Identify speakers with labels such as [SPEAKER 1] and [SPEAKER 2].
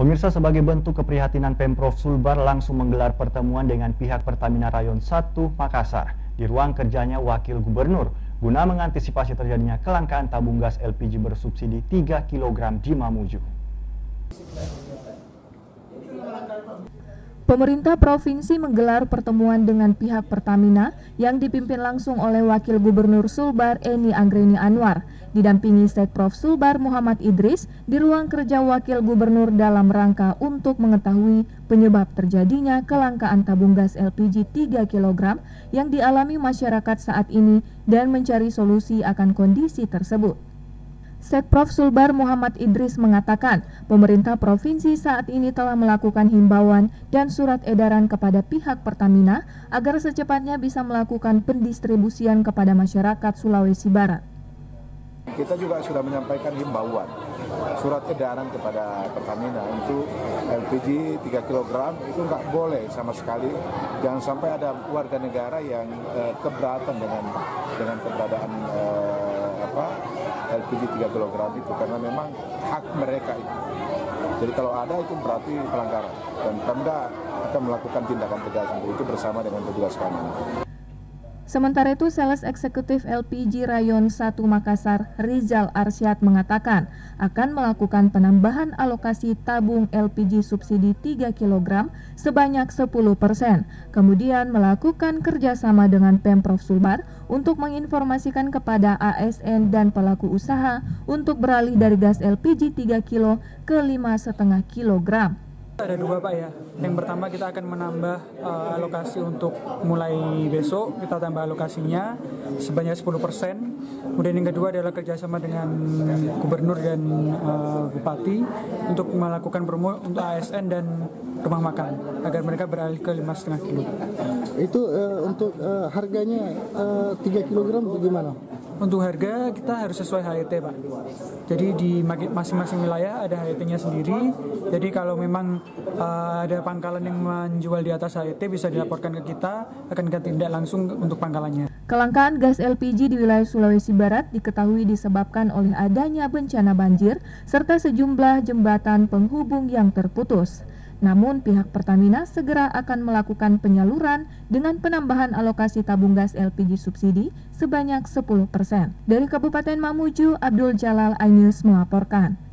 [SPEAKER 1] Pemirsa sebagai bentuk keprihatinan Pemprov Sulbar langsung menggelar pertemuan dengan pihak Pertamina Rayon 1 Makassar di ruang kerjanya Wakil Gubernur guna mengantisipasi terjadinya kelangkaan tabung gas LPG bersubsidi 3 kg di Mamuju.
[SPEAKER 2] Pemerintah provinsi menggelar pertemuan dengan pihak Pertamina yang dipimpin langsung oleh Wakil Gubernur Sulbar Eni Anggreni Anwar, didampingi Sekprov Sulbar Muhammad Idris di ruang kerja Wakil Gubernur dalam rangka untuk mengetahui penyebab terjadinya kelangkaan tabung gas LPG 3 kg yang dialami masyarakat saat ini dan mencari solusi akan kondisi tersebut. Sekprov Sulbar Muhammad Idris mengatakan, pemerintah provinsi saat ini telah melakukan himbauan dan surat edaran kepada pihak Pertamina agar secepatnya bisa melakukan pendistribusian kepada masyarakat Sulawesi Barat.
[SPEAKER 3] Kita juga sudah menyampaikan himbauan surat edaran kepada Pertamina untuk LPG 3 kg itu nggak boleh sama sekali. Jangan sampai ada warga negara yang uh, keberatan dengan dengan keberadaan uh, apa LPG 3 kg itu karena memang hak mereka itu. Jadi kalau ada itu berarti pelanggaran dan Pemda akan melakukan tindakan tegas untuk itu bersama dengan petugas keamanan.
[SPEAKER 2] Sementara itu, Sales Eksekutif LPG Rayon 1 Makassar, Rizal Arsyad mengatakan akan melakukan penambahan alokasi tabung LPG subsidi 3 kg sebanyak 10 persen. Kemudian melakukan kerjasama dengan Pemprov Sulbar untuk menginformasikan kepada ASN dan pelaku usaha untuk beralih dari gas LPG 3 kg ke 5,5 kg.
[SPEAKER 4] Ada dua Pak ya. Yang pertama kita akan menambah uh, alokasi untuk mulai besok kita tambah alokasinya sebanyak 10%. Kemudian yang kedua adalah kerjasama dengan gubernur dan uh, bupati untuk melakukan promo untuk ASN dan rumah makan agar mereka beralih ke lima setengah kilo.
[SPEAKER 5] Itu uh, untuk uh, harganya uh, 3 kg bagaimana?
[SPEAKER 4] Untuk harga kita harus sesuai HET Pak. Jadi di masing-masing wilayah ada HET-nya sendiri. Jadi kalau memang uh, ada pangkalan yang menjual di atas HET bisa dilaporkan ke kita, akan kita tindak langsung untuk pangkalannya.
[SPEAKER 2] Kelangkaan gas LPG di wilayah Sulawesi Barat diketahui disebabkan oleh adanya bencana banjir serta sejumlah jembatan penghubung yang terputus. Namun pihak Pertamina segera akan melakukan penyaluran dengan penambahan alokasi tabung gas LPG subsidi sebanyak 10%. Dari Kabupaten Mamuju, Abdul Jalal Ainus melaporkan.